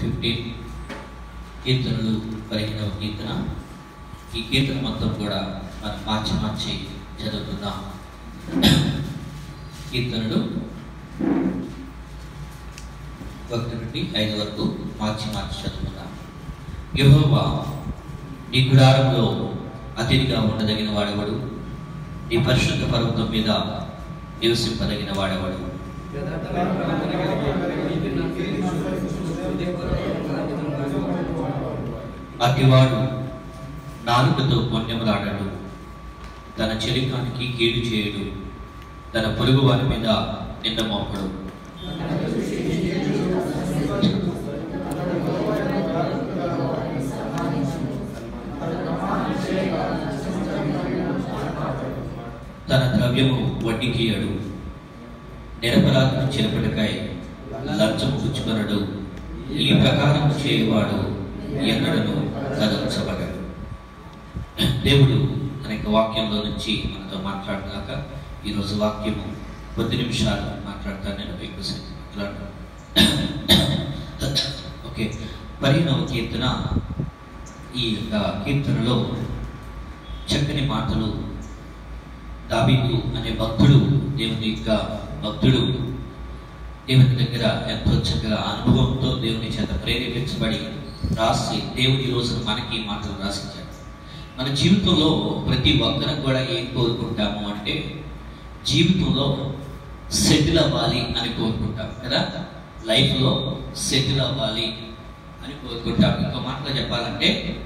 Fifteen కీర్తనలు పదిహేనవ కీర్తన. ఈ కీర్తన మొత్తం కూడా మనం మార్చి మార్చి చదువుకుందాం. కీర్తనలు ఒకటి నుండి ఐదు వరకు మార్చి మార్చి చదువుకుందాం. యహోవా నీ గుడారంలో అతిథిగా ఉండదగిన వాడెవడు? నీ పరిశుద్ధ పర్వతం మీద నివసింపదగిన వాడెవడు? అతివాడు నాలుకతో పుణ్యములాడడు. తన చెలికానికి కీడు చేయడు. తన పొరుగు వారి మీద నింద మోపడు. తన ద్రవ్యము వడ్డీకియడు నిరపరాధను చిరపటికాయ లంచం పుచ్చుకొనడు. ఈ ప్రకారం చేయవాడు ఎన్నడను కదల్చబడడు దేవుడు అనేక వాక్యంలో నుంచి మనతో మాట్లాడినాక ఈరోజు వాక్యము కొద్ది నిమిషాలు మాట్లాడతాను నేను ఎక్కువసేపు ఓకే. పరిణవ కీర్తన ఈ యొక్క కీర్తనలో చక్కని మాటలు దావీదు అనే భక్తుడు దేవుని యొక్క భక్తుడు దేవుని దగ్గర ఎంతో చక్కగా అనుభవంతో దేవుని చేత ప్రేరేపించబడి రాసి దేవుని రోజున మనకి ఈ మాటలు రాసించాడు. మన జీవితంలో ప్రతి ఒక్కరం కూడా ఏం కోరుకుంటాము అంటే జీవితంలో సెటిల్ అవ్వాలి అని కోరుకుంటాం కదా? లైఫ్లో సెటిల్ అవ్వాలి అని కోరుకుంటాం. ఇంకో మాటలో చెప్పాలంటే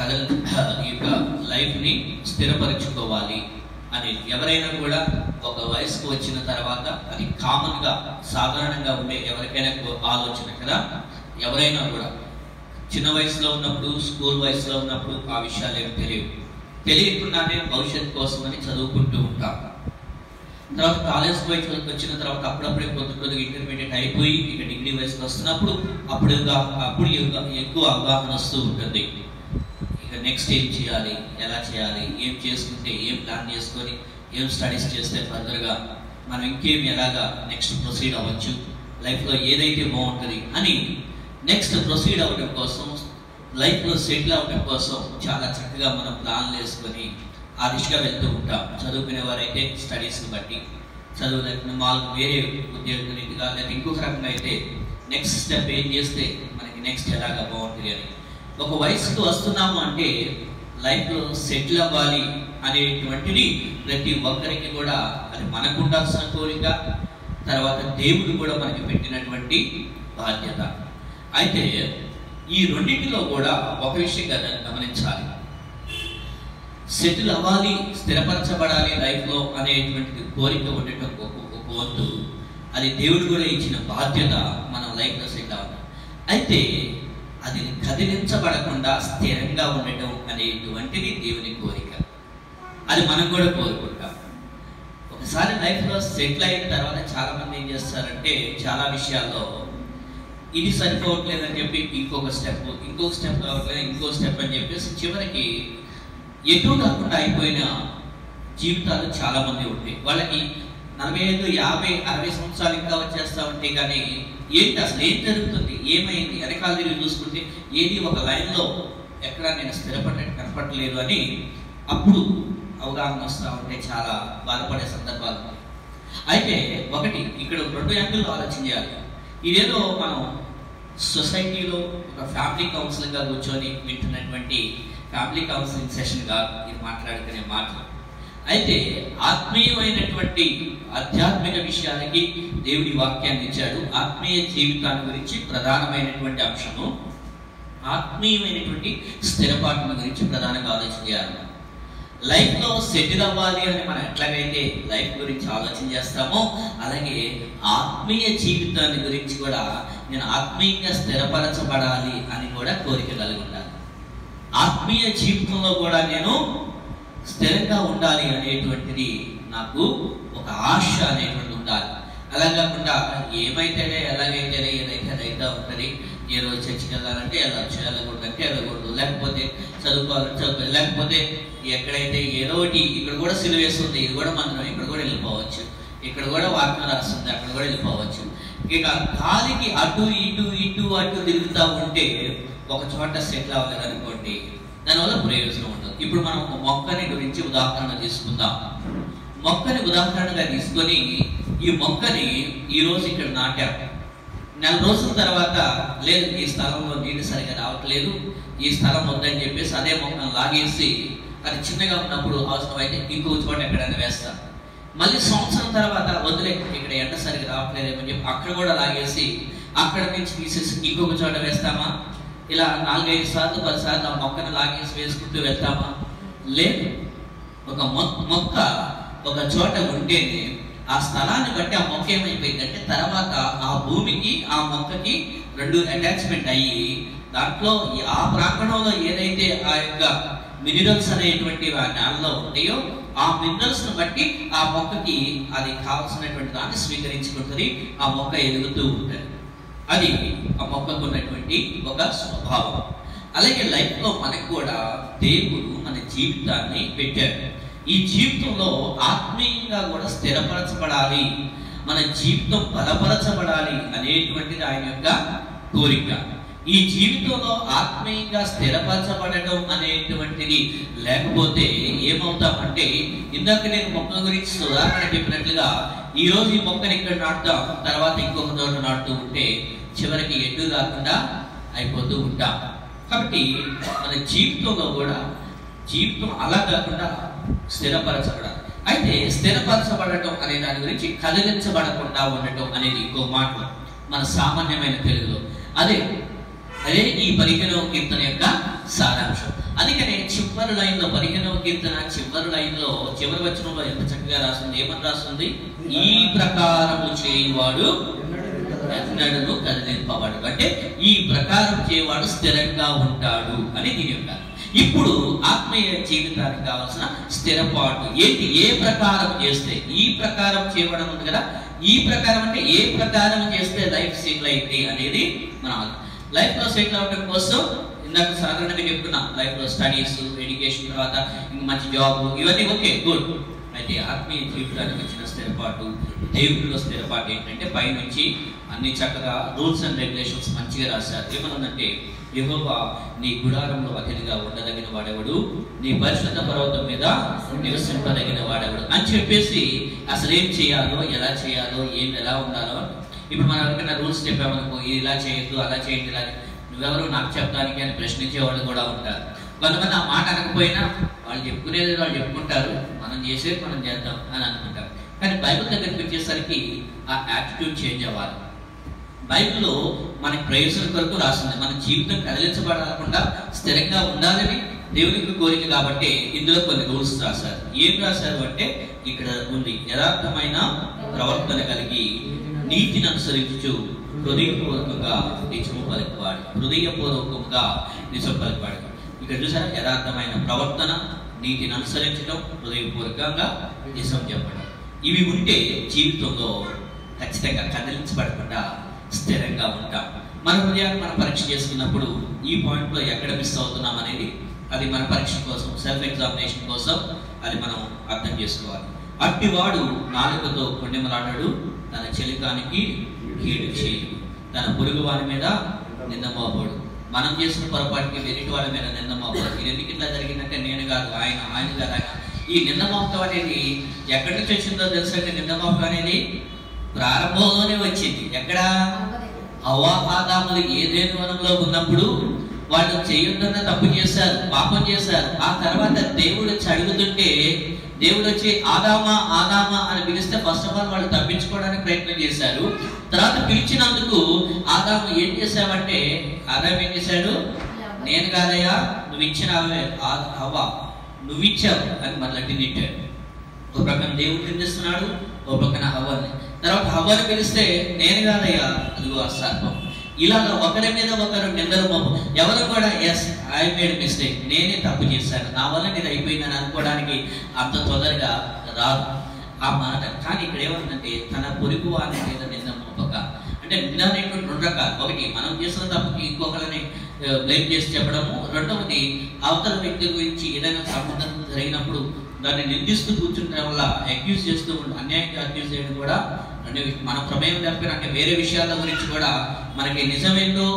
కథ ఈ యొక్క లైఫ్ని స్థిరపరచుకోవాలి. అది ఎవరైనా కూడా ఒక వయసుకు వచ్చిన తర్వాత అది కామన్గా సాధారణంగా ఉండే ఎవరికైనా ఆలోచన కదా? ఎవరైనా కూడా. చిన్న వయసులో ఉన్నప్పుడు స్కూల్ వయసులో ఉన్నప్పుడు ఆ విషయాలు ఏమి తెలియవు. తెలియకుండానే భవిష్యత్ కోసం అని చదువుకుంటూ ఉంటాం. తర్వాత కాలేజ్ వయసులోకి వచ్చిన తర్వాత అప్పుడప్పుడే కొద్ది కొద్దిగా ఇంటర్మీడియట్ అయిపోయి ఇక డిగ్రీ వయసుకు వస్తున్నప్పుడు అప్పుడు అప్పుడు ఇంకా ఎక్కువ అవగాహన వస్తూ ఉంటుంది. నెక్స్ట్ ఏం చేయాలి? ఎలా చేయాలి? ఏం చేసుకుంటే ఏం ప్లాన్ చేసుకొని ఏం స్టడీస్ చేస్తే ఫర్దర్గా మనం ఇంకేం ఎలాగా నెక్స్ట్ ప్రొసీడ్ అవ్వచ్చు? లైఫ్లో ఏదైతే బాగుంటుంది అని నెక్స్ట్ ప్రొసీడ్ అవ్వడం కోసం లైఫ్లో సెటిల్ అవ్వడం కోసం చాలా చక్కగా మనం ప్లాన్ వేసుకొని ఆ దిశగా వెళ్తూ ఉంటాం. చదువుకునే వారైతే స్టడీస్ని బట్టి చదువు లేకుండా మాకు వేరే ఉద్యోగ రీతిగా లేదా ఇంకొక రకంగా అయితే నెక్స్ట్ స్టెప్ ఏం చేస్తే మనకి నెక్స్ట్ ఎలాగా బాగుంటుంది అని ఒక వయసుకు వస్తున్నాము అంటే లైఫ్లో సెటిల్ అవ్వాలి అనేటువంటిది ప్రతి ఒక్కరికి కూడా అది మనకు ఉండాల్సిన కోరిక తర్వాత దేవుడు కూడా మనకి పెట్టినటువంటి బాధ్యత. అయితే ఈ రెండింటిలో కూడా ఒక విషయం కదా గమనించాలి. సెటిల్ అవ్వాలి స్థిరపరచబడాలి లైఫ్లో అనేటువంటి కోరిక ఉండటం ఒక వద్దు అది దేవుడు కూడా ఇచ్చిన బాధ్యత మనం లైఫ్లో సెటిల్ అవ్వాలి. అయితే అది కదిలించబడకుండా స్థిరంగా ఉండటం అనేటువంటిది దేవుని కోరిక. అది మనం కూడా కోరుకుంటాం. ఒకసారి లైఫ్లో సెటిల్ అయిన తర్వాత చాలా మంది ఏం చేస్తారంటే చాలా విషయాల్లో ఇది సరిపోవట్లేదని చెప్పి ఇంకొక స్టెప్ ఇంకొక స్టెప్ కావట్లేదు ఇంకో స్టెప్ అని చెప్పేసి చివరికి ఎటు కాకుండా అయిపోయిన జీవితాలు చాలా మంది ఉంటాయి. వాళ్ళకి నలభై ఐదు యాభై అరవై సంవత్సరాలు ఇంకా వచ్చేస్తా ఉంటే కానీ ఏంటి అసలు ఏం జరుగుతుంది? ఏమైంది? వెనకాల తిరిగి చూసుకుంటే ఏది ఒక లైన్లో ఎక్కడ నేను స్థిరపడ్డ కనపడలేదు అని అప్పుడు అవగాహన వస్తూ ఉంటే చాలా బాధపడే సందర్భాలు అయితే ఒకటి ఇక్కడ రెండు యాంగిల్లో ఆలోచన చేయాలి. ఇదేదో మనం సొసైటీలో ఒక ఫ్యామిలీ కౌన్సిలింగ్గా కూర్చొని వింటున్నటువంటి ఫ్యామిలీ కౌన్సిలింగ్ సెషన్గా ఇది మాట్లాడుకునే మాటలు. అయితే ఆత్మీయమైనటువంటి ఆధ్యాత్మిక విషయాలకి దేవుడి వాక్యాన్ని ఇచ్చాడు. ఆత్మీయ జీవితాన్ని గురించి ప్రధానమైనటువంటి అంశము ఆత్మీయమైనటువంటి స్థిరపాటుల గురించి ప్రధానంగా ఆలోచన చేయాలి. లైఫ్లో సెటిల్ అవ్వాలి అని మనం ఎట్లాగైతే లైఫ్ గురించి ఆలోచన చేస్తామో అలాగే ఆత్మీయ జీవితాన్ని గురించి కూడా నేను ఆత్మీయంగా స్థిరపరచబడాలి అని కూడా కోరిక కలిగి ఉండాలి. ఆత్మీయ జీవితంలో కూడా నేను స్థిరంగా ఉండాలి అనేటువంటిది నాకు ఒక ఆశ అనేటువంటి ఉండాలి. అలా కాకుండా ఏమైతేనే ఎలాగైతేనే ఏదైతే అదైతే ఉంటుంది ఏ రోజు చర్చికి వెళ్ళాలంటే వెళ్ళచ్చు వెళ్ళకూడదంటే వెళ్ళకూడదు లేకపోతే చదువుకోవాలంటే చదువుకో లేకపోతే ఎక్కడైతే ఏదో ఒకటి ఇక్కడ కూడా సిలువేస్తుంది ఇది కూడా మనం ఇక్కడ కూడా వెళ్ళిపోవచ్చు. ఇక్కడ కూడా వాక్యం రాస్తుంది అక్కడ కూడా వెళ్ళిపోవచ్చు. ఇక గాలికి అటు ఇటు ఇటు అటు తిరుగుతూ ఉంటే ఒక చోట సెటిల్ అవ్వలేదు అనుకోండి దానివల్ల ప్రయోజనం ఉంటుంది ఇప్పుడు మనం ఒక మొక్కని గురించి ఉదాహరణ తీసుకుందాం. మొక్కని ఉదాహరణగా తీసుకొని ఈ మొక్కని ఈ రోజు ఇక్కడ నాటాం. నెల రోజుల తర్వాత లేదు ఈ స్థలంలో నీళ్ళు సరిగా రావట్లేదు ఈ స్థలం వద్దని చెప్పేసి అదే మొక్కను లాగేసి అది చిన్నగా ఉన్నప్పుడు అవసరమైతే ఇంకో చోట ఎక్కడైనా వేస్తాం మళ్ళీ సంవత్సరం తర్వాత వదిలే ఇక్కడ ఎండ సరిగా రావట్లేదేమని చెప్పి అక్కడ కూడా లాగేసి అక్కడ నుంచి తీసేసి ఇంకొక చోట వేస్తామా? ఇలా నాలుగైదు సార్లు పది సార్లు ఆ మొక్కను లాగేసి వేసుకుంటూ వెళ్తామా? లేదు. ఒక మొక్క ఒక చోట ఉంటేనే ఆ స్థలాన్ని బట్టి ఆ మొక్క ఏమైపోయిందంటే తర్వాత ఆ భూమికి ఆ మొక్కకి రెండు అటాచ్మెంట్ అయ్యి దాంట్లో ఆ ప్రాంగణంలో ఏదైతే ఆ యొక్క మినరల్స్ అనేటువంటి ఆ నేలలో ఉంటాయో ఆ మినరల్స్ను బట్టి ఆ మొక్కకి అది కావాల్సినటువంటి దాన్ని స్వీకరించుకుంటుంది. ఆ మొక్క ఎదుగుతూ ఉంటుంది. అది ఆ మొక్కకు ఉన్నటువంటి ఒక స్వభావం. అలాగే లైఫ్లో మనకు కూడా దేవుడు మన జీవితాన్ని పెట్టాడు. ఈ జీవితంలో ఆత్మీయంగా కూడా స్థిరపరచబడాలి మన జీవితం బలపరచబడాలి అనేటువంటిది ఆయన యొక్క కోరిక. ఈ జీవితంలో ఆత్మీయంగా స్థిరపరచబడడం అనేటువంటిది లేకపోతే ఏమవుతామంటే ఇందాక నేను మొక్క గురించి ఉదాహరణ చెప్పినట్లుగా ఈ రోజు ఈ మొక్కని ఇక్కడ నాటుతాం తర్వాత ఇంకొక చోట నాటుతూ ఉంటే చివరికి ఎడ్డు కాకుండా అయిపోతూ ఉంటాం. కాబట్టి మన జీవితంలో కూడా జీవితం అలా కాకుండా స్థిరపరచబడాలి. అయితే స్థిరపరచబడటం అనే దాని గురించి కదిలించబడకుండా ఉండటం అనేది ఇంకో మాట మన సామాన్యమైన తెలుగులో. అదే అదే ఈ పదిహేనవ కీర్తన యొక్క సారాంశం. అందుకనే చివరి లైన్లో పదిహేనవ కీర్తన చివరి లైన్లో చివరి వచనంలో ఎంత చక్కగా రాస్తుంది ఏమని రాస్తుంది? ఈ ప్రకారము చేయువాడు ఎన్నడను కదిలింపబడు అంటే ఈ ప్రకారం చేయవాడు స్థిరంగా ఉంటాడు అని దీని యొక్క ఇప్పుడు ఆత్మీయ జీవితానికి కావాల్సిన స్థిరపాటు ఏంటి? ఏ ప్రకారం చేస్తే ఈ ప్రకారం చేయడం ఉంది కదా? ఈ ప్రకారం అంటే ఏ ప్రకారం చేస్తే లైఫ్ సెటిల్ అయింది అనేది మన లైఫ్లో సెటిల్ అవ్వడం కోసం ఇందాక సాధారణంగా చెప్తున్నా లైఫ్లో స్టడీస్ ఎడ్యుకేషన్ తర్వాత ఇంకా మంచి జాబ్ ఇవన్నీ ఓకే గుడ్ అయితే ఆత్మీయ జీవితానికి వచ్చిన స్థిరపాటు దేవుడిలో స్థిరపాటు ఏంటంటే పైనుంచి అన్ని చక్కగా రూల్స్ అండ్ రెగ్యులేషన్స్ మంచిగా రాశారు. ఏమనుందంటే యహోవా నీ గుడారంలో అతిథిగా ఉండదగిన వాడెవడు? నీ పరిశుద్ధ పర్వతం మీద నివసింపదగిన వాడెవడు? అని చెప్పేసి అసలు ఏం చేయాలో ఎలా చేయాలో ఏం ఎలా ఉండాలో ఇప్పుడు మనం ఎవరికైనా రూల్స్ చెప్పామనుకో ఇది ఇలా చేయొద్దు అలా చేయండి ఇలా నువ్వెవరు నాకు చెప్పడానికి అని ప్రశ్నించే వాళ్ళు కూడా ఉంటారు. కొంతమంది ఆ మాట అనకపోయినా వాళ్ళు చెప్పుకునేది వాళ్ళు చెప్పుకుంటారు. మనం చేసేది మనం చేద్దాం అని అనుకుంటారు. కానీ బైబిల్ దగ్గరికి వచ్చేసరికి ఆ యాటిట్యూడ్ చేంజ్ అవ్వాలి. బైబిల్లో మనకి ప్రయోజనం కొరకు రాసింది మన జీవితం కదిలించబడకుండా స్థిరంగా ఉండాలని దేవునికి కోరిక కాబట్టి ఇందులో కొన్ని రూల్స్ రాశారు. ఏం రాశారు అంటే ఇక్కడ ఉంది యథార్థమైన ప్రవర్తన కలిగి నీతిని అనుసరించు హృదయపూర్వకంగా నిజము పలికివాడు హృదయపూర్వకంగా నిజం పలికివాడు ఇక్కడ చూసారా యథార్థమైన ప్రవర్తన నీతిని అనుసరించడం హృదయపూర్వకంగా నిజం చెప్పడం ఇవి ఉంటే జీవితంలో ఖచ్చితంగా కదిలించబడకుండా స్థిరంగా ఉంటాం. మన హృదయాన్ని మనం పరీక్ష చేసుకున్నప్పుడు ఈ పాయింట్లో ఎక్కడ మిస్ అవుతున్నాం అనేది అది మన పరీక్ష కోసం సెల్ఫ్ ఎగ్జామినేషన్ కోసం అది మనం అర్థం చేసుకోవాలి. అట్టివాడు నాలుకతో కొండెమలాడాడు తన చెలికానికి కీడు చేయడు తన పొరుగు వారి మీద నింద మోపడు మనం చేసిన పొరపాటుకి వెరిటి వాళ్ళ మీద నింద మోపడు ఇది ఎందుకు ఇట్లా జరిగిందంటే నేను కాదు ఆయన ఆయన కాదు ఆయన. ఈ నింద మోపడం అనేది ఎక్కడి నుంచి వచ్చిందో తెలుసంటే నింద మోపడం అనేది ప్రారంభంలోనే వచ్చింది. ఎక్కడ? హవా ఆదాములు ఏదేను వనంలో ఉన్నప్పుడు వాళ్ళు చేయొద్దన్న తప్పు చేశారు పాపం చేశారు. ఆ తర్వాత దేవుడు వచ్చి అడుగుతుంటే దేవుడు వచ్చి ఆదామా ఆదామా అని పిలిస్తే ఫస్ట్ ఆఫ్ ఆల్ వాళ్ళు తప్పించుకోవడానికి ప్రయత్నం చేశారు. తర్వాత పిలిచినందుకు ఆదాము ఏం చేశావంటే ఆదాము ఏం చేశాడు? నేను కాదయ్యా నువ్వు ఇచ్చిన హవా నువ్వు ఇచ్చావు అని మళ్ళీ తిట్టాడు. ఒక ప్రక్కన దేవుడు నిందిస్తున్నాడు ఒక ప్రక్కన హవ్వని. తర్వాత హవ్వని పిలిస్తే నేను కాదయ్యా అదిగో ఆ సర్పం. ఇలా ఒకరి మీద ఒకరు నిందలు మోపు. ఎవరు కూడా ఎస్ ఐ మేడ్ మిస్టేక్ నేనే తప్పు చేశాను. నా వల్ల నేను అయిపోయిందని అనుకోవడానికి అంత తొందరగా రాదు ఆ మాట. కానీ ఇక్కడ ఏమంటుందంటే తన పొరుగు వారి మీద నింద మోపక. అంటే నింద అనేటువంటి రెండు రకాలు. ఒకటి మనం చేసిన తప్పుకి ఇంకొకరిని బ్లేమ్ చేసి చెప్పడము. రెండవది అవతల వ్యక్తి గురించి ఏదైనా సంబంధం జరిగినప్పుడు దాన్ని నిందిస్తూ కూర్చుంటడం వల్ల అక్యూజ్ చేస్తూ అన్యాయంగా అక్యూజ్ చేయడం కూడా అంటే మన ప్రమేయం తప్పిన అంటే వేరే విషయాల గురించి కూడా మనకి నిజమేంటో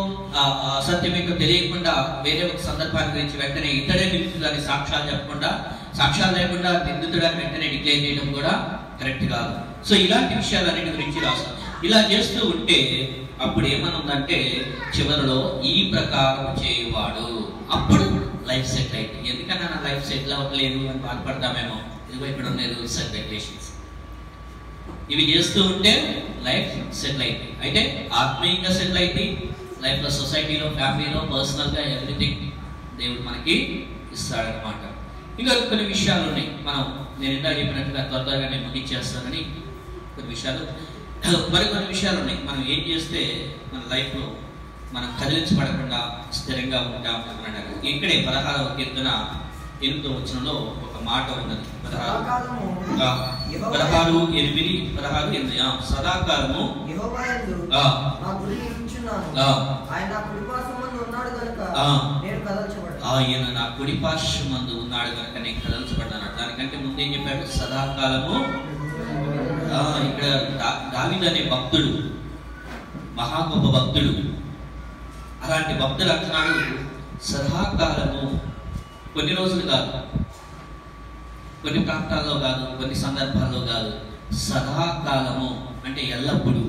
అసత్యమేంటో తెలియకుండా వేరే ఒక సందర్భాన్ని గురించి వెంటనే ఇతడే నిందితుడని సాక్ష్యాలు చెప్పకుండా సాక్ష్యాలు లేకుండా నిందితుడని వెంటనే డిక్లేర్ చేయడం కూడా కరెక్ట్ కాదు. సో ఇలాంటి విషయాలన్నిటి గురించి రాస్తాం. ఇలా చేస్తూ ఉంటే అప్పుడు ఏమనుందంటే చివరిలో ఈ ప్రకారం చేయవాడు. అప్పుడు లైఫ్ సెటిల్ అయితే ఎందుకన్నా నా లైఫ్ సెటిల్ అవ్వట్లేదు అని బాధపడతామేమో. ఇదిగో ఇక్కడ ఉన్నాయి రూల్స్ అండ్ రెగ్యులేషన్స్ ఇవి చేస్తూ ఉంటే లైఫ్ సెటిల్ అయితే అయితే ఆత్మీయంగా సెటిల్ అయితే లైఫ్లో సొసైటీలో ఫ్యామిలీలో పర్సనల్గా ఎవ్రీథింగ్ దేవుడు మనకి ఇస్తాడనమాట ఇంకా కొన్ని విషయాలు ఉన్నాయి. మనం నేను ఇందాక చెప్పినట్టుగా త్వర త్వరగా నేను ముగించేస్తానని కొన్ని విషయాలు. మరి కొన్ని విషయాలు ఉన్నాయి. మనం ఏం చేస్తే మన లైఫ్లో మనం కదిలించబడకుండా స్థిరంగా ఉంటాం అని అన్నారు. ఇక్కడే పదహారవ కీర్తన ఎనిమిదో వచనంలో ఒక మాట ఉన్నది. పదహారు. ఎనిమిది పదహారు ఎనిమిది. సదాకాలము. ఆయన నా కుడి పార్శ్వమందు ఉన్నాడు కనుక నేను కదల్చబడ్డాను. దానికంటే ముందు ఏం చెప్పాడు? సదాకాలము. ఆ, ఇక్కడ దావీదు అనే భక్తుడు మహా గొప్ప భక్తుడు అలాంటి భక్తుడు అంటున్నాడు సదాకాలము కొన్ని రోజులు కాదు. కొన్ని ప్రాంతాల్లో కాదు కొన్ని సందర్భాల్లో కాదు. సదాకాలము అంటే ఎల్లప్పుడూ.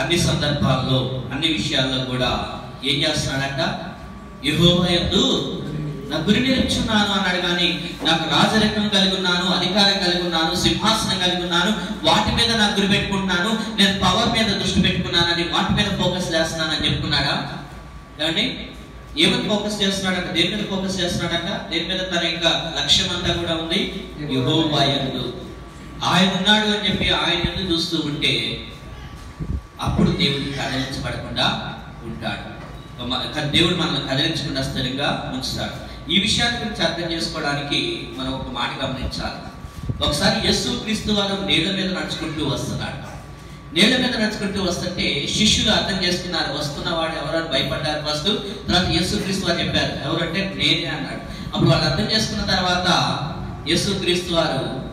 అన్ని సందర్భాల్లో అన్ని విషయాల్లో కూడా ఏం చేస్తున్నాడంట? యహోమయందు నా గురి నిలుచున్నాను అన్నాడు కానీ నాకు రాజరత్నం కలిగి ఉన్నాను అధికారం కలిగి ఉన్నాను సింహాసనం కలిగి ఉన్నాను వాటి మీద నా గురి పెట్టుకుంటున్నాను నేను పవర్ మీద దృష్టి పెట్టుకున్నానని వాటి మీద ఫోకస్ చేస్తున్నానని చెప్పుకున్నాడా? ఏమండి? ఏమని ఫోకస్ చేస్తున్నాడంట? దేని మీద ఫోకస్ చేస్తున్నాడంట? దేని మీద తన యొక్క లక్ష్యం అంతా కూడా ఉంది? యుహోవాయందు ఆయన ఉన్నాడు అని చెప్పి ఆయన చూస్తూ ఉంటే అప్పుడు దేవుడిని కదిలించబడకుండా ఉంటాడు. దేవుడు మనల్ని కదిలించకుండా స్థిరంగా ఉంచుతాడు. ఈ విషయాన్ని గురించి అర్థం చేసుకోవడానికి మనం ఒక మాట గమనించాలి. ఒకసారి యేసు క్రీస్తు వారు నీళ్ళ మీద నడుచుకుంటూ వస్తున్నాడు. నీళ్ళ మీద నడుచుకుంటూ వస్తుంటే శిష్యులు అర్థం చేసుకున్నారు వస్తున్నవాడు ఎవరని భయపడ్డారు ఫస్ట్. తర్వాత యేసు క్రీస్తు వారు చెప్పారు ఎవరంటే నేనే అన్నాడు. అప్పుడు వాళ్ళు అర్థం చేసుకున్న తర్వాత యేసు క్రీస్తు వారు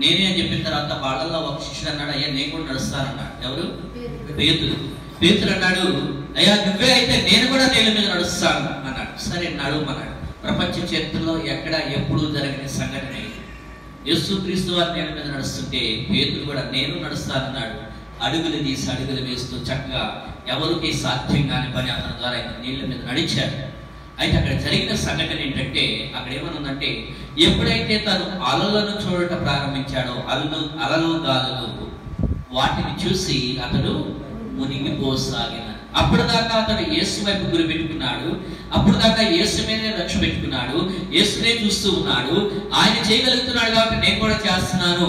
నేనే అని చెప్పిన తర్వాత వాళ్ళల్లో ఒక శిష్యుడు అన్నాడు అయ్యా నేను కూడా నడుస్తానన్నాడు. ఎవరు? పేతురు. పేతురు. అన్నాడు అయ్యా నువ్వే అయితే నేను కూడా నీళ్ళ మీద నడుస్తాను అన్నాడు. సరే నడుమన్నాడు. ప్రపంచ చరిత్రలో ఎక్కడ ఎప్పుడు జరగని సంఘటన. యేసు క్రీస్తు వారి నేల మీద నడుస్తుంటే పేతురు కూడా నేను నడుస్తానన్నాడు అడుగులు తీసి అడుగులు వేస్తూ చక్కగా ఎవరికి సాధ్యం కాని పని అతని ద్వారా ఆయన నీళ్ళ మీద నడిచాడు. అయితే అక్కడ జరిగిన సంఘటన ఏంటంటే అక్కడ ఏమనుందంటే ఎప్పుడైతే తను అలలను చూడటం ప్రారంభించాడో అలలు అలలు గాలులు వాటిని చూసి అతడు మునిగిపోసాగిన అప్పుడు దాకా అతను యేసు వైపు గురి పెట్టుకున్నాడు. అప్పుడు దాకా యేసు మీదనే లక్ష్య పెట్టుకున్నాడు. యేసునే చూస్తూ ఉన్నాడు. ఆయన చేయగలుగుతున్నాడు కాబట్టి నేను కూడా చేస్తున్నాను.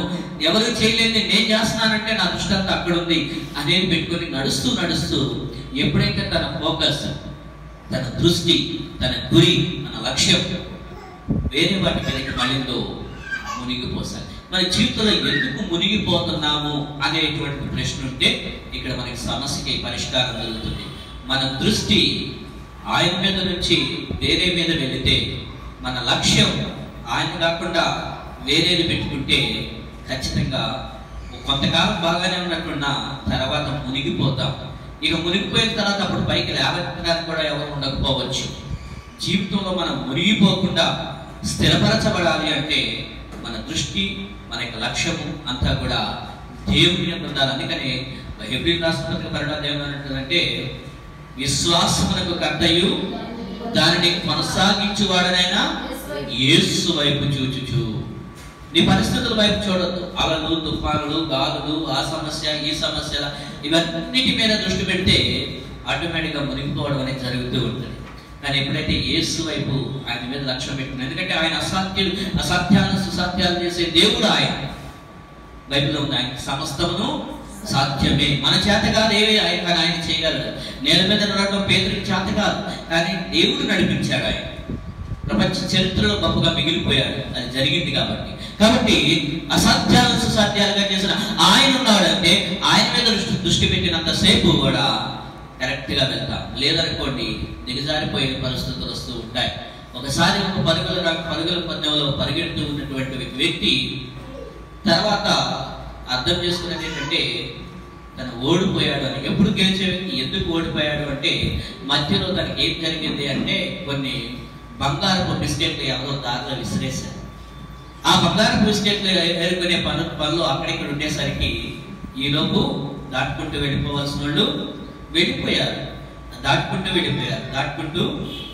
ఎవరు చేయలేని నేను చేస్తున్నానంటే నా దృష్టి అంతా అక్కడ ఉంది అనేది పెట్టుకొని నడుస్తూ నడుస్తూ ఎప్పుడైతే తన ఫోకస్ తన దృష్టి తన గురి తన లక్ష్యం వేరే వాటి మీదకి మళ్ళిందో మునిగిపోసాడు మన జీవితంలో ఎందుకు మునిగిపోతున్నాము అనేటువంటి ప్రశ్న ఉంటే ఇక్కడ మనకి సమస్యకి పరిష్కారం కలుగుతుంది. మన దృష్టి ఆయన మీద నుంచి వేరే మీద వెళితే మన లక్ష్యం ఆయన కాకుండా వేరేది పెట్టుకుంటే ఖచ్చితంగా కొంతకాలం బాగానే ఉన్నట్టున్న తర్వాత మునిగిపోతాం. ఇక మునిగిపోయిన తర్వాత అప్పుడు పైకి లేవడానికి కూడా ఎవరు ఉండకపోవచ్చు. జీవితంలో మనం మునిగిపోకుండా స్థిరపరచబడాలి అంటే మన దృష్టి మన యొక్క లక్ష్యము అంతా కూడా దేవుని యొక్క ఉండాలి. అందుకనే హెబ్రి రాష్ట్రపతి పరిణామం ఏమంటుందంటే విశ్వాసమునకు కర్తయు దానిని కొనసాగించువాడనైనా యేసు వైపు చూచుచు. నీ పరిస్థితుల వైపు చూడొద్దు. అలలు తుఫానులు గాలులు ఆ సమస్య ఈ సమస్య ఇవన్నిటి మీద దృష్టి పెడితే ఆటోమేటిక్గా మునిగిపోవడం అనేది జరుగుతూ ఉంటుంది. కానీ ఎప్పుడైతే యేసు వైపు ఆయన మీద లక్ష్యం పెట్టుకున్నాడు. ఎందుకంటే ఆయన అసాధ్యులు అసాధ్యాలను సుసాధ్యాలు చేసే దేవుడు ఆయన. బైబిల్లో ఉంది ఆయన సమస్తమును సాధ్యమే. మన చేత కాదు ఏవి ఆయన కానీ ఆయన చేయగలడు. నేల మీద నడవడం పేదరికి చేత కాదు కానీ దేవుడు నడిపించాడు ఆయన. ప్రపంచ చరిత్రలో గొప్పగా మిగిలిపోయాడు. అది జరిగింది కాబట్టి. కాబట్టి అసాధ్యాలను సుసాధ్యాలుగా చేసిన ఆయన ఉన్నాడంటే ఆయన మీద దృష్టి దృష్టి పెట్టినంతసేపు కూడా గట్టిగా వెళ్తాం లేదనుకోండి దిగజారిపోయే పరిస్థితులు వస్తూ ఉంటాయి. ఒకసారి ఒక పరుగుల పరుగుల పందెంలో పరిగెడుతూ ఉన్నటువంటి వ్యక్తి తర్వాత అర్థం చేసుకున్నది ఏంటంటే తను ఓడిపోయాడు అని. ఎప్పుడు గెలిచే వ్యక్తి ఎందుకు ఓడిపోయాడు అంటే మధ్యలో తనకి ఏం జరిగింది అంటే కొన్ని బంగారపు బిస్కెట్లు ఎవరో దారిలో విసిరేశారు. ఆ బంగారపు బిస్కెట్లు ఎదుర్కొనే పనులు పనులు అక్కడిక్కడ ఉండేసరికి ఈలోపు దాటుకుంటూ వెళ్ళిపోవాల్సిన వాళ్ళు వెళ్ళిపోయారు. దాటుకుంటూ వెళ్ళిపోయారు. దాటుకుంటూ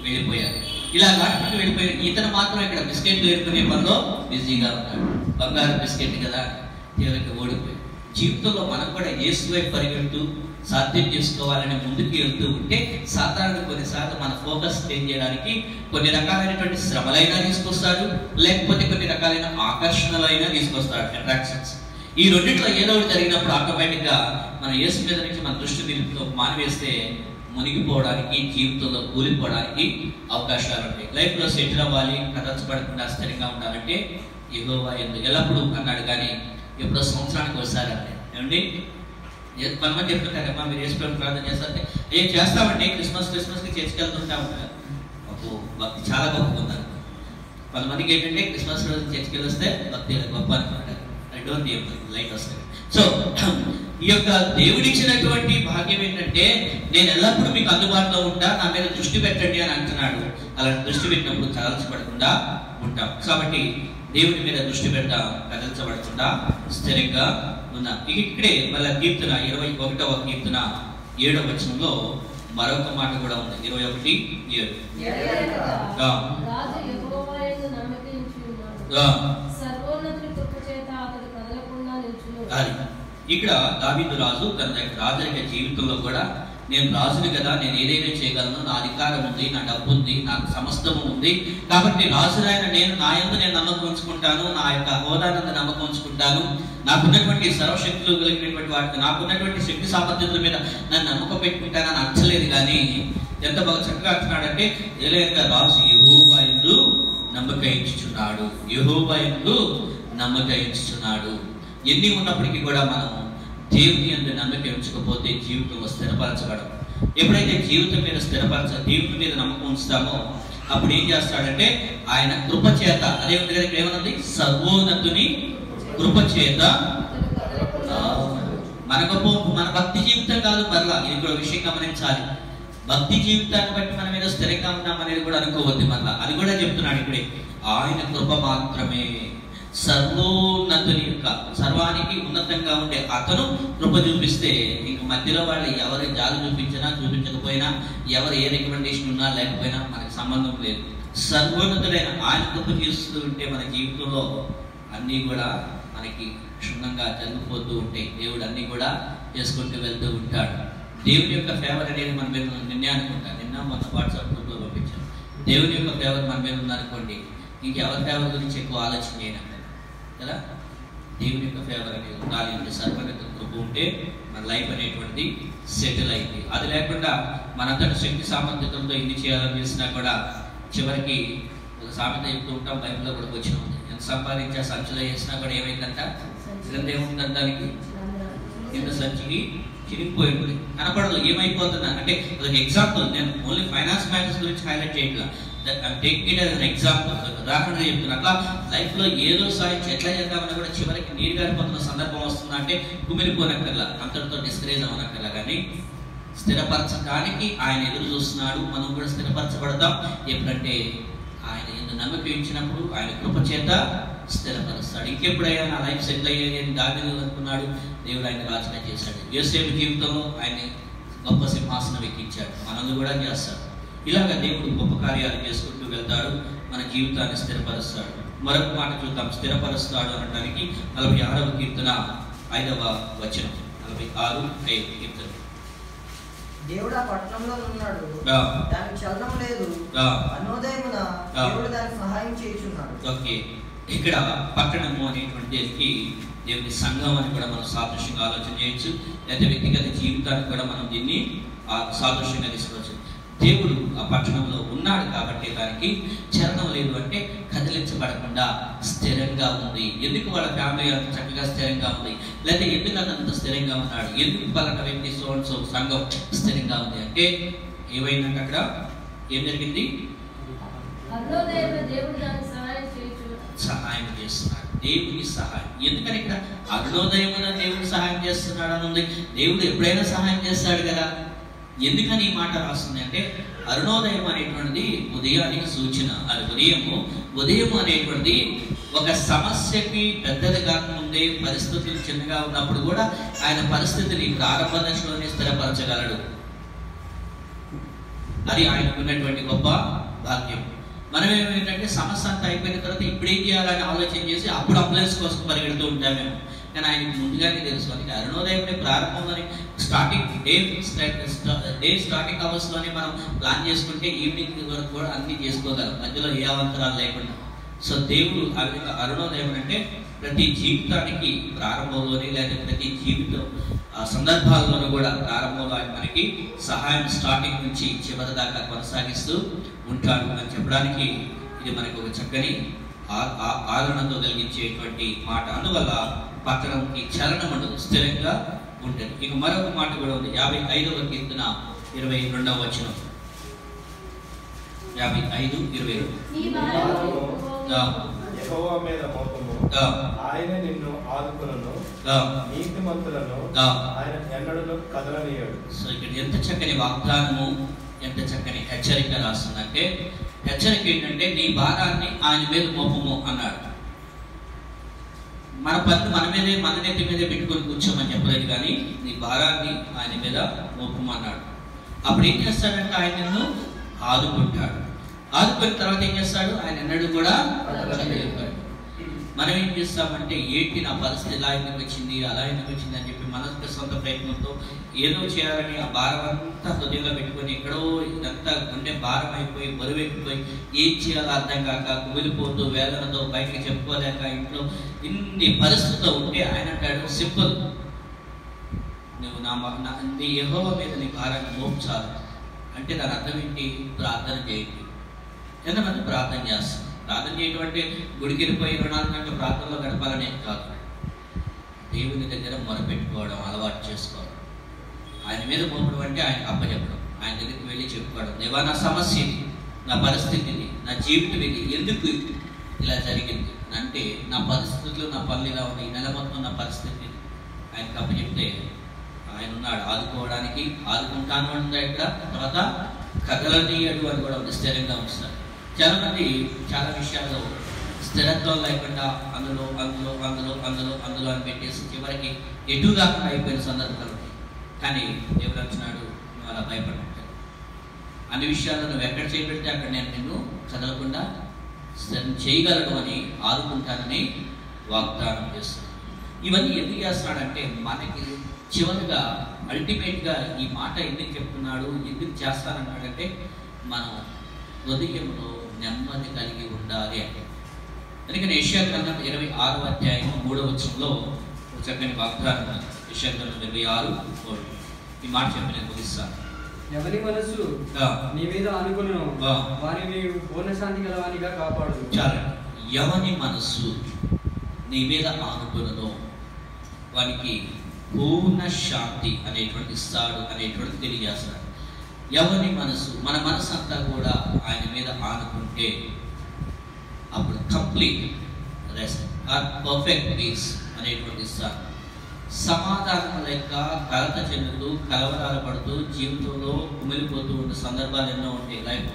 వెళ్ళిపోయారు. ఇలా దాటుకుంటూ వెళ్ళిపోయారు. ఇతను మాత్రం ఇక్కడ బిస్కెట్లు ఎరుకునే పనిలో బిజీగా ఉన్నాడు. బంగారు బిస్కెట్ కదా తీవ్రంగా ఓడిపోయాడు జీవితంలో మనం కూడా ఏసువై పరిగెడుతూ సాధ్యం చేసుకోవాలని ముందుకు వెళ్తూ ఉంటే సాధారణ కొన్నిసార్లు మన ఫోకస్ చేంజ్ చేయడానికి కొన్ని రకాలైనటువంటి శ్రమలైనా తీసుకొస్తాడు లేకపోతే కొన్ని రకాలైన ఆకర్షణలైనా తీసుకొస్తాడు అట్రాక్షన్స్. ఈ రెండింటిలో ఏదో ఒకటి జరిగినప్పుడు ఆటోమేటిక్గా మన యేసు మీద నుంచి మన దృష్టి నిలుపుతో మానివేస్తే మునిగిపోవడానికి జీవితంలో కూలిపోవడానికి అవకాశాలు ఉంటాయి లైఫ్లో సెటిల్ అవ్వాలి కదల్చబడకుండా స్థిరంగా ఉండాలంటే ఎగోవా ఎందుకు ఎల్లప్పుడూ అన్నాడు కానీ ఎప్పుడో సంవత్సరానికి ఒకసారి అంటే ఏమండి? ఏ- కొంతమంది చెప్తుంటారమ్మా మీరు వేసుకొని ప్రార్థన చేస్తారంటే ఏం చేస్తామండి? క్రిస్మస్ క్రిస్మస్కి చర్చికి ఉంటారు అప్పు భక్తి చాలా గొప్ప ఉందనుకో కొంతమందికి ఏంటంటే క్రిస్మస్ రోజు చర్చికి వస్తే భక్తి గొప్ప అనుకుంటారు. ఐ డోంట్ లైట్ వస్తుంది. సో ఈ యొక్క దేవుడిచ్చినటువంటి భాగ్యం ఏంటంటే నేను ఎల్లప్పుడూ మీకు అందుబాటులో ఉంటా నా మీద దృష్టి పెట్టండి అని అంటున్నాడు. అలా దృష్టి పెట్టినప్పుడు కదల్చబడకుండా ఉంటాం. కాబట్టి దేవుడి మీద దృష్టి పెడతాం కదల్చబడకుండా స్థిరంగా ఉన్నాం. ఇక ఇక్కడే మళ్ళీ కీర్తన ఇరవై ఒకటవ కీర్తన ఏడవ వచనంలో మరొక మాట కూడా ఉంది. ఇరవై ఒకటి ఏడు. అది. ఇక్కడ దావీదు రాజు తన యొక్క రాజరిక జీవితంలో కూడా నేను రాజుని కదా నేను ఏదైనా చేయగలను నా అధికారం ఉంది నా డబ్బు ఉంది నాకు సమస్తము ఉంది. కాబట్టి రాజునైన నేను నా యందు నేను నమ్మకం ఉంచుకుంటాను నా యొక్క హోదానంద నమ్మకం ఉంచుకుంటాను. నాకున్నటువంటి సర్వశక్తులు కలిగినటువంటి వాటికి నాకున్నటువంటి శక్తి సామర్థ్యతల మీద నన్ను నమ్మకం పెట్టుకుంటానని అంచలేదు కానీ ఎంత బాగా చక్కగా అంటున్నాడంటే ఏలైక రాజు యహోవా నమ్మకం నమ్మక ఇచ్చుచున్నాడు యహోవా యందు నమ్మక ఇచ్చుచున్నాడు. ఎన్ని ఉన్నప్పటికీ కూడా మనం దేవుని అందు నమ్మకం ఉంచకపోతే జీవితంలో స్థిరపరచబడం ఎప్పుడైతే జీవితం మీద స్థిరపరచ దేవుని మీద నమ్మకం ఉంచుతామో అప్పుడు ఏం చేస్తాడంటే ఆయన కృపచేత అదే ఉంది కదా ఇక్కడ ఏమన్నది? సర్వోన్నతుని కృప చేత మన భక్తి జీవితం కాదు మరలా. ఇది కూడా విషయం గమనించాలి. భక్తి జీవితాన్ని బట్టి మన మీద స్థిరంగా ఉన్నాం అనేది కూడా అనుకోవద్దు మరలా. అది కూడా చెప్తున్నాడు ఇక్కడే. ఆయన కృప మాత్రమే. సర్వోన్నతుని యొక్క సర్వానికి ఉన్నతంగా ఉండే అతను కృప చూపిస్తే ఇంక మధ్యలో వాళ్ళు ఎవరి జాలు చూపించినా చూపించకపోయినా ఎవరు ఏ రికమెండేషన్ ఉన్నా లేకపోయినా మనకి సంబంధం లేదు. సర్వోన్నతుడైన ఆయన కృప చూస్తూ ఉంటే మన జీవితంలో అన్నీ కూడా మనకి క్షుణ్ణంగా జరిగిపోతూ ఉంటాయి దేవుడు అన్ని కూడా చేసుకుంటూ వెళ్తూ ఉంటాడు. దేవుని యొక్క ఫేవర్ అనేది మన మీద నిన్నే అనుకుంటా నిన్న మొన్న వాట్సాప్ గ్రూప్లో పంపించాను. దేవుని యొక్క ఫేవర్ మన మీద ఉందనుకోండి ఇంకెవరి ఫేవర్ గురించి ఎక్కువ ఆలోచన చేయను. కదా? దేవుని యొక్క ఫేవర్ అనేది ఉండాలి అంటే సర్వనత కృప ఉంటే మన లైఫ్ అనేటువంటిది సెటిల్ అయింది అది లేకుండా మనంతటి శక్తి సామర్థ్యతలతో ఇన్ని చేయాలని చేసినా కూడా చివరికి ఒక సామెత చెప్తూ ఉంటాం బైబిల్లో కూడా వచ్చిన ఉంది. ఎంత సంపాదించా సంచులో వేసినా కూడా ఏమైందంట? గ్రంథం ఏముందంట దానికి? కింద సంచికి చిరిగిపోయింది కనపడదు ఏమైపోతున్నా అంటే ఒక ఎగ్జాంపుల్ నేను ఓన్లీ ఫైనాన్స్ మ్యాటర్స్ గురించి హైలైట్ చేయట్లా. టేక్ ఇట్ అన్ ఎగ్జాంపుల్ ఉదాహరణ చెప్తున్నా అట్లా లైఫ్లో ఏదో సాధించి ఎట్లా చేద్దామని కూడా చివరికి నీరు గారిపోతున్న సందర్భం వస్తుందా అంటే కుమిలిపోనక్కర్లా అంతటితో డిస్కరేజ్ అవ్వనక్కర్లా. కానీ స్థిరపరచడానికి ఆయన ఎదురు చూస్తున్నాడు మనం కూడా స్థిరపరచబడతాం. ఎప్పుడంటే ఆయన ఎందు నమ్మకం ఇచ్చినప్పుడు ఆయన కృప చేత స్థిరపరుస్తాడు. ఇంకెప్పుడైనా నా లైఫ్ సెటిల్ అయ్యేది అని దాని అనుకున్నాడు దేవుడు ఆయన రాజుగా చేశాడు. యోసేపు జీవితంలో ఆయన గొప్ప సింహాసనం ఎక్కించాడు. మనల్ని కూడా చేస్తాడు. ఇలాగ దేవుడు గొప్ప కార్యాలు చేసుకుంటూ వెళ్తాడు మన జీవితాన్ని స్థిరపరుస్తాడు. మరొక మాట చూద్దాం. స్థిరపరుస్తాడు అనడానికి నలభై ఆరవ కీర్తన ఐదవ వచనం. నలభై ఆరు ఐదు కీర్తన? దేవుడు ఆ పట్టణంలో ఉన్నాడు. దానికి చలనం లేదు. దేవుడు దానికి సహాయం చేయుచున్నాడు. ఓకే. ఇక్కడ పట్టణము అనేటువంటి దానికి దేవుని సంఘం అని కూడా మనం సాదృశ్యంగా ఆలోచన చేయొచ్చు. లేదా వ్యక్తిగత జీవితానికి కూడా మనం దీన్ని సాదృశ్యంగా తీసుకోవచ్చు దేవుడు ఆ పట్టణంలో ఉన్నాడు కాబట్టి దానికి చలనం లేదు అంటే కదిలించబడకుండా స్థిరంగా ఉంది. ఎందుకు వాళ్ళ ఫ్యామిలీ అంత చక్కగా స్థిరంగా ఉంది? లేదా ఎందుకు అంత స్థిరంగా ఉన్నాడు? ఎందుకు పలానా వ్యక్తి సో అండ్ సో సంఘం స్థిరంగా ఉంది? అంటే ఏమైందంటే అక్కడ ఏం జరిగింది? సహాయం చేస్తున్నాడు. దేవుని సహాయం. ఎందుకని ఇక్కడ అరుణోదయమున దేవుడు సహాయం చేస్తున్నాడు అని ఉంది? దేవుడు ఎప్పుడైనా సహాయం చేస్తాడు కదా. ఎందుకని ఈ మాట రాస్తుంది అంటే అరుణోదయం అనేటువంటిది ఉదయానికి సూచన అది ఉదయము. ఉదయం అనేటువంటిది ఒక సమస్యకి పెద్దది కాకముందే పరిస్థితులు చిన్నగా ఉన్నప్పుడు కూడా ఆయన పరిస్థితిని ప్రారంభ దశలోనే స్థిరపరచగలడు. అది ఆయనకు ఉన్నటువంటి గొప్ప భాగ్యం. మనం ఏమేంటంటే సమస్య అంతా అయిపోయిన తర్వాత ఇప్పుడేం చేయాలని ఆలోచన చేసి అప్పుడు అంబులెన్స్ కోసం పరిగెడుతూ ఉంటాం మేము. కానీ ఆయనకు ముందుగానే తెలుసు అందుకే అరుణోదయం ప్రారంభంలోనే స్టార్టింగ్ డే డే స్టార్టింగ్ అవర్స్లోనే మనం ప్లాన్ చేసుకుంటే ఈవినింగ్ వరకు కూడా అన్ని చేసుకోగలం. మధ్యలో ఏ అవంతరాలు లేకుండా. సో దేవుడు ఆ విధంగా అరుణోదయం అంటే ప్రతి జీవితానికి ప్రారంభంలోనే లేదా ప్రతి జీవితం ఆ సందర్భాల్లోనూ కూడా ప్రారంభంలో మనకి సహాయం స్టార్టింగ్ నుంచి చివరి దాకా కొనసాగిస్తూ ఉంటాడు అని చెప్పడానికి ఇది మనకు ఒక చక్కని ఆ- ఆ- ఆదరణతో కలిగించేటువంటి మాట. అందువల్ల పట్టణంకి చలనం ఉండదు స్థిరంగా ఉంటుంది. ఇక మరొక మాట కూడా ఉంది. యాభై ఐదవ కీర్తన ఇరవై రెండవ వచనం. యాభై ఐదు ఇరవై రెండు. ఆయన నిన్ను ఆదుకులను కదలనీయడు. సో ఇక్కడ ఎంత చక్కని వాగ్దానము ఎంత చక్కని హెచ్చరిక రాస్తుందంటే హెచ్చరిక ఏంటంటే నీ భారాన్ని ఆయన మీద మోపము అన్నాడు. మన పని మన మీదే మన నెత్తి మీదే పెట్టుకొని కూర్చోమని చెప్పలేదు కానీ నీ భారాన్ని ఆయన మీద మోపమన్నాడు. అప్పుడు ఏం చేస్తాడంటే ఆయన నిన్ను ఆదుకుంటాడు. ఆదుకున్న తర్వాత ఏం చేస్తాడు? ఆయన ఎన్నడూ కూడా మనం ఏం చేస్తామంటే ఏంటి నా పరిస్థితి? ఇలా ఎందుకు వచ్చింది? అలా ఎందుకు వచ్చింది? అని చెప్పి మన సొంత ప్రయత్నంతో ఏదో చేయాలని ఆ భారం అంతా హృదయంలో పెట్టుకొని ఎక్కడో ఇదంతా గుండె భారం అయిపోయి బరువు ఎక్కిపోయి ఏం చేయాలో అర్థం కాక కుమిలిపోతూ వేదనతో బయటకి చెప్పుకోలేక ఇంట్లో ఇన్ని పరిస్థితుల్లో ఉంటే ఆయన అంటాడు సింపుల్. నువ్వు నా నా నీ యెహోవ మీద నీ భారాన్ని మోపించాలి. అంటే దాని అర్థం ఏంటి? ప్రార్థన చేయండి. ఎంతమంది ప్రార్థన చేస్తాను ప్రార్థన చేయటం అంటే గుడికిరిపోయి రుణాలు కంటే ప్రార్థనలో గడపాలనేది కాదు. దేవుని దగ్గర మొరపెట్టుకోవడం అలవాటు చేసుకోవడం. ఆయన మీద మోపడం అంటే ఆయన అప్పచెప్పడం. ఆయన దగ్గరికి వెళ్ళి చెప్పుకోవడం. దేవా నా సమస్య ఇది. నా పరిస్థితిని నా జీవితం ఇది. ఎందుకు ఇలా జరిగింది. అంటే నా పరిస్థితులు నా పనులు ఇలా ఉన్నాయి. నెల మొత్తం నా పరిస్థితి ఇది. అప్పచెప్తే ఆయన ఉన్నాడు. ఆదుకోవడానికి ఆదుకుంటాను అంటే ఇక్కడ. తర్వాత కదలనీయడు అని కూడా ఉంది. స్థిరంగా ఉంచుతారు చాలా మంది చాలా విషయాల్లో స్థిరత్వం లేకుండా అందులో అందులో అందులో అందులో అందులో అని పెట్టేసి చివరికి ఎటు కాకుండా అయిపోయిన సందర్భాలు. కానీ దేవుడు అంటున్నాడు నువ్వు అలా భయపడతాడు అన్ని విషయాలను నువ్వు ఎక్కడ చేపెడితే అక్కడ నేను నిన్ను చదవకుండా చేయగలను అని ఆదుకుంటానని వాగ్దానం చేస్తాను ఇవన్నీ ఎందుకు చేస్తాడంటే మనకి చివరిగా అల్టిమేట్గా ఈ మాట ఎందుకు చెప్తున్నాడు ఎందుకు చేస్తానన్నాడంటే మనం హృదయంలో నెమ్మది కలిగి ఉండాలి అంటే. అందుకని ఏషియా గ్రంథం ఇరవై ఆరో అధ్యాయం మూడవ వచ్చంలో చక్కని వాగ్దానం గ్రంథం ఇరవై ఆరు మూడు ఈ మాట చెప్పి నేను ముగిస్తాను ఎవరి మనస్సు ఆ, నీ మీద అనుకును. వారి నీవు పూర్ణ శాంతి గలవానిగా కాపాడు. చాలా. ఎవని మనస్సు నీ మీద ఆనుకున్నదో వానికి పూర్ణ శాంతి అనేటువంటి ఇస్తాడు అనేటువంటి తెలియజేస్తాడు ఎవని మనసు మన మనసు అంతా కూడా ఆయన మీద ఆనుకుంటే అప్పుడు కంప్లీట్ రెస్ట్. పర్ఫెక్ట్ పీస్ అనేటువంటి ఇస్తాడు. సమాధానం లేక కలత చెందుతూ కలవరాలు పడుతూ జీవితంలో కుమిలిపోతూ ఉన్న సందర్భాలు ఎన్నో ఉంటాయి లైఫ్.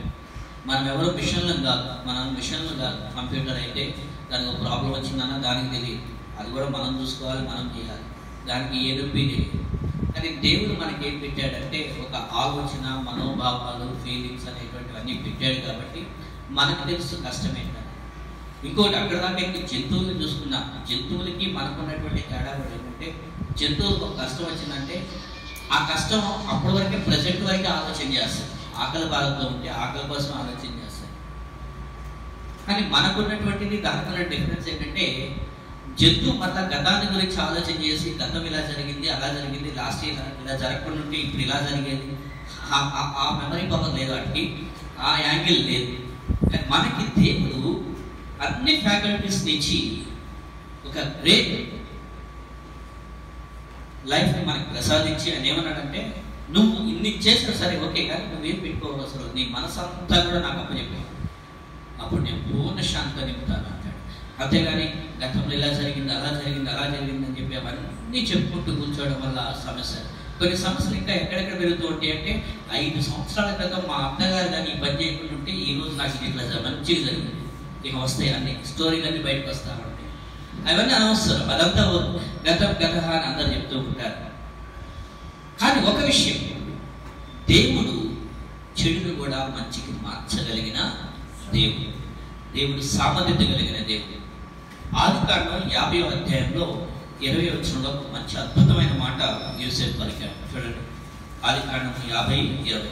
మనం ఎవరో మిషన్లు కాదు. మనం మిషన్లు కాదు. కంప్యూటర్ అయితే దానికి ఒక ప్రాబ్లం వచ్చిందన్న దానికి తెలియదు. అది కూడా మనం చూసుకోవాలి మనం చేయాలి. దానికి ఏ నొప్పి తెలియదు. కానీ దేవుడు మనకి ఏం పెట్టాడంటే ఒక ఆలోచన మనోభావాలు ఫీలింగ్స్ అనేటువంటివన్నీ పెట్టాడు కాబట్టి మనకు తెలుసు కష్టం ఏంటని. ఇంకోటి అక్కడ దాకా జంతువులను చూసుకున్నా. జంతువులకి మనకున్నటువంటి తేడా ఏంటంటే జంతువులకు ఒక కష్టం వచ్చిందంటే ఆ కష్టం అప్పటి వరకే ప్రజెంట్ వరకే ఆలోచన చేస్తారు ఆకలి బాధతో ఉంటే ఆకలి కోసం ఆలోచన చేస్తుంది కానీ మనకున్నటువంటిది దానికి డిఫరెన్స్ ఏంటంటే జంతు మత గతాన్ని గురించి ఆలోచన చేసి గతం ఇలా జరిగింది అలా జరిగింది లాస్ట్ ఇలా ఇలా జరగకుండా ఉంటే ఇప్పుడు ఇలా జరిగేది. ఆ- ఆ- ఆ మెమరీ పవర్ లేదు వాటికి. ఆ యాంగిల్ లేదు. కానీ మనకి దేవుడు అన్ని ఫ్యాకల్టీస్ నుంచి ఒక గ్రేట్ లైఫ్ని మనకి ప్రసాదించి ఆయన ఏమన్నాడంటే నువ్వు ఇన్ని చేసినా సరే ఓకే కానీ నువ్వేం పెట్టుకోవసరం నీ మనసంతా కూడా నాకు అప్పచెప్పావు అప్పుడు నేను పూర్ణ శాంతిగా నింపుతాను అంటాడు. అంతేగాని గతంలో ఇలా జరిగింది అలా జరిగింది అలా జరిగింది అని చెప్పి అవన్నీ చెప్పుకుంటూ కూర్చోవడం వల్ల సమస్య. కొన్ని సమస్యలు ఇంకా ఎక్కడెక్కడ పెరుగుతూ ఉంటాయి అంటే ఐదు సంవత్సరాల క్రితం మా అత్తగారు కానీ ఈ పని చేయకుండా ఉంటే ఈ రోజు నాకు ఇట్లా మంచిగా జరిగింది. ఇక వస్తాయి అన్ని స్టోరీలు అన్ని బయటకు వస్తా ఉంటాయి. అవన్నీ అనవసరం. అదంతా గత గత అని అందరు చెప్తూ ఉంటారు. కానీ ఒక విషయం దేవుడు చెడును కూడా మంచికి మార్చగలిగిన దేవుడు. దేవుడు సామర్థ్యత కలిగిన దేవుడు. ఆది కారణం యాభై అధ్యాయంలో ఇరవై వచ్చినలో మంచి అద్భుతమైన మాట యూసేఫ్ పలికాడు. చూడండి. ఆది కారణం యాభై ఇరవై.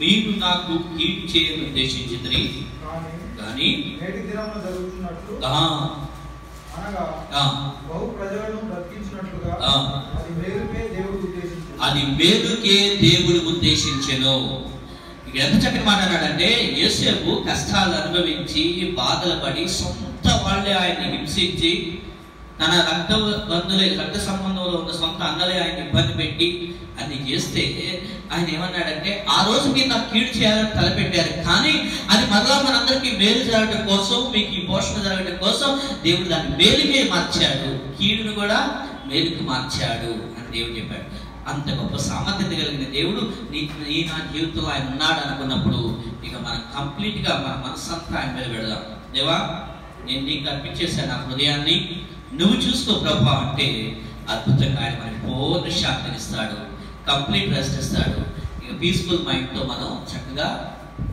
నీవు నాకు కీడు చేయని ఉద్దేశించింది కానీ నేటి దినంలో జరుగుతున్నట్లు ఆ, అనగా ఆ, బహు ప్రజలను బ్రతికించినట్లుగా ఆ. అది మేలుకే దేవుడు ఉద్దేశించింది అది మేలుకే దేవుడు ఉద్దేశించెను. ఎంత చక్కని మాట అన్నాడంటే యేసేపు కష్టాలు అనుభవించి బాధలు పడి సొంత వాళ్ళే ఆయన్ని హింసించి తన రక్త బంధువులే రక్త సంబంధంలో ఉన్న సొంత అన్నలే ఆయన ఇబ్బంది పెట్టి అది చేస్తే ఆయన ఏమన్నాడంటే ఆ రోజు మీరు నాకు కీడు చేయాలని తలపెట్టారు. కానీ అది మరలా మనందరికీ మేలు జరగడం కోసం మీకు ఈ పోషణ జరగడం కోసం దేవుడు దాన్ని మేలుకే మార్చాడు. కీడును కూడా మేలుకు మార్చాడు అని దేవుడు చెప్పాడు. అంత గొప్ప సామర్థ్యత కలిగిన దేవుడు నీ నీ నా జీవితంలో ఆయన ఉన్నాడు అనుకున్నప్పుడు ఇక మనం కంప్లీట్గా మన మనసంతా ఆయన మీద పెడదాం. దేవా నేను నీకు అర్పించేశాను నా హృదయాన్ని. నువ్వు చూసుకో ప్రభా అంటే అద్భుతంగా ఆయన మనకి పూర్ణ శాంతినిస్తాడు. కంప్లీట్ రెస్ట్ ఇస్తాడు. ఇక పీస్ఫుల్ మైండ్తో మనం చక్కగా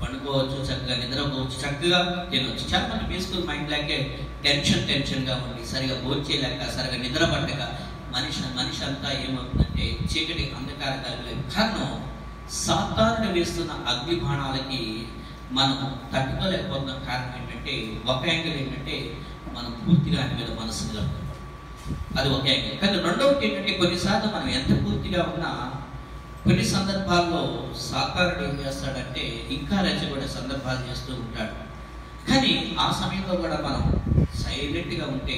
పండుకోవచ్చు చక్కగా నిద్రపోవచ్చు చక్కగా తినవచ్చు చాలా మంది పీస్ఫుల్ మైండ్ లేకే టెన్షన్ టెన్షన్గా ఉండి సరిగా భోజేయలేక సరిగా నిద్ర పట్టక మనిషి మనిషి అంతా ఏమవుతుందంటే చీకటి అంధకార కలిగలేదు కారణం సాతానుడు వేస్తున్న అగ్ని బాణాలకి మనం తట్టుకోలేకపోతున్న కారణం ఏంటంటే ఒక యాంగిల్ ఏంటంటే మనం పూర్తిగా ఆయన మీద మనసు నిలబడతాం అది ఒక యాంగిల్. కానీ రెండవది ఏంటంటే కొన్నిసార్లు మనం ఎంత పూర్తిగా ఉన్నా కొన్ని సందర్భాల్లో సాకారుడు ఏం చేస్తాడంటే ఇంకా రెచ్చగొడే సందర్భాలు చేస్తూ ఉంటాడు. కానీ ఆ సమయంలో కూడా మనం సైలెంట్గా ఉంటే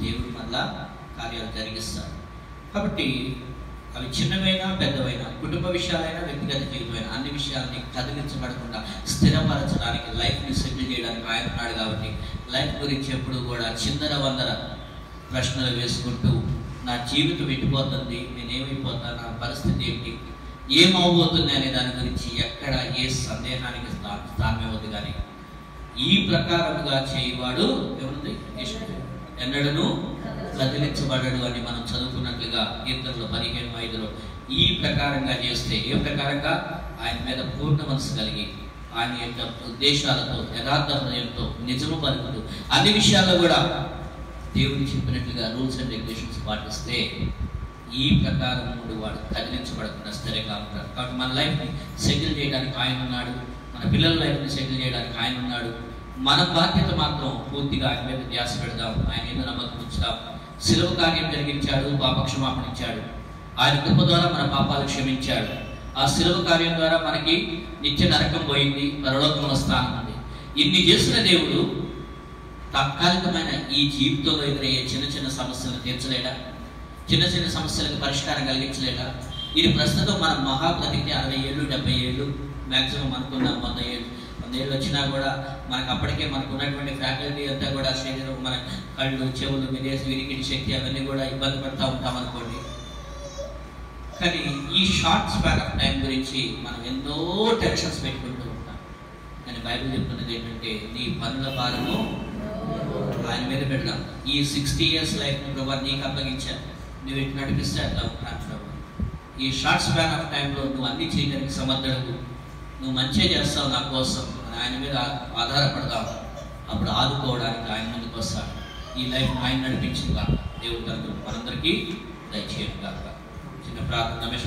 దేవుడు మళ్ళా కార్యాలు జరిగిస్తాడు కాబట్టి అవి చిన్నవైనా పెద్దవైనా కుటుంబ విషయాలైనా వ్యక్తిగత జీవితమైన అన్ని విషయాలని కదిలించబడకుండా స్థిరపరచడానికి లైఫ్ని సెటిల్ చేయడానికి ఆయన ఉన్నాడు కాబట్టి లైఫ్ గురించి ఎప్పుడు కూడా చిందర వందర ప్రశ్నలు వేసుకుంటూ నా జీవితం ఎట్టిపోతుంది నేనేమైపోతాను నా పరిస్థితి ఏంటి ఏమవబోతుంది అనే దాని గురించి ఎక్కడ ఏ సందేహానికి స్థా- స్థానం ఇవ్వదు కానీ ఈ ప్రకారముగా చేయవాడు ఏముంది ఎన్నడను కదిలించబడడు అని మనం చదువుకున్నట్లుగా కీర్తనలో పదిహేను ఐదులో ఈ ప్రకారంగా చేస్తే ఏ ప్రకారంగా? ఆయన మీద పూర్ణ మనసు కలిగి ఆయన యొక్క ఉద్దేశాలతో యథార్థ హృదయంతో నిజము పలుకుతూ అన్ని విషయాల్లో కూడా దేవుడు చెప్పినట్లుగా రూల్స్ అండ్ రెగ్యులేషన్స్ పాటిస్తే ఈ ప్రకారం నుండి వాడు కదిలించబడకుండా స్థిరంగా ఉంటారు కాబట్టి మన లైఫ్ని సెటిల్ చేయడానికి ఆయన ఉన్నాడు. మన పిల్లల లైఫ్ని సెటిల్ చేయడానికి ఆయన ఉన్నాడు. మన బాధ్యత మాత్రం పూర్తిగా ఆయన మీద ధ్యాస పెడదాం. ఆయన మీద నమ్మకం ఉంచుదాం. శిలువ కార్యం జరిగించాడు పాపక్షమాపణ ఇచ్చాడు. ఆయన కృప ద్వారా మన పాపాలు క్షమించాడు. ఆ శిలువ కార్యం ద్వారా మనకి నిత్య నరకం పోయింది పరలోకంలో స్థానం ఉంది. ఇన్ని చేసిన దేవుడు తాత్కాలికమైన ఈ జీవితంలో ఎదురయ్యే చిన్న చిన్న సమస్యలను తీర్చలేడా? చిన్న చిన్న సమస్యలకు పరిష్కారం కలిగించలేడా? ఇది ప్రస్తుతం మన మహాప్రతికి అరవై ఏళ్ళు డెబ్బై ఏళ్ళు మ్యాక్సిమం అనుకున్నాం వంద ఏళ్ళు. వంద ఏళ్ళు వచ్చినా కూడా మనకు అప్పటికే మనకు ఉన్నటువంటి ఫ్యాకల్టీ అంతా కూడా శరీరం మన కళ్ళు చెవులు విదేశ వినికిడి శక్తి అవన్నీ కూడా ఇబ్బంది పడుతూ ఉంటాం అనుకోండి. కానీ ఈ షార్ట్ స్పాన్ ఆఫ్ టైం గురించి మనం ఎన్నో టెన్షన్స్ పెట్టుకుంటూ ఉంటాం. కానీ బైబిల్ చెప్తున్నది ఏంటంటే నీ పనుల భారము ఆయన మీద పెడదాం. ఈ సిక్స్టీ ఇయర్స్ లైఫ్ ప్రభావ నీకు అప్పగించాను నువ్వు ఇటు నడిపిస్తే అట్లా ఉంటాను ప్రభు. ఈ షార్ట్ స్పాన్ ఆఫ్ టైంలో నువ్వు అన్ని చేయడానికి సమర్థుడు నువ్వు మంచిగా చేస్తావు నా కోసం. ఆయన మీద ఆధారపడదాం అప్పుడు ఆదుకోవడానికి ఆయన ముందుకు వస్తాడు. ఈ లైఫ్ ఆయన నడిపించింది కాక దేవుడు తనకు మనందరికీ దయచేయను కాక చిన్న ప్రార్థన రమేష్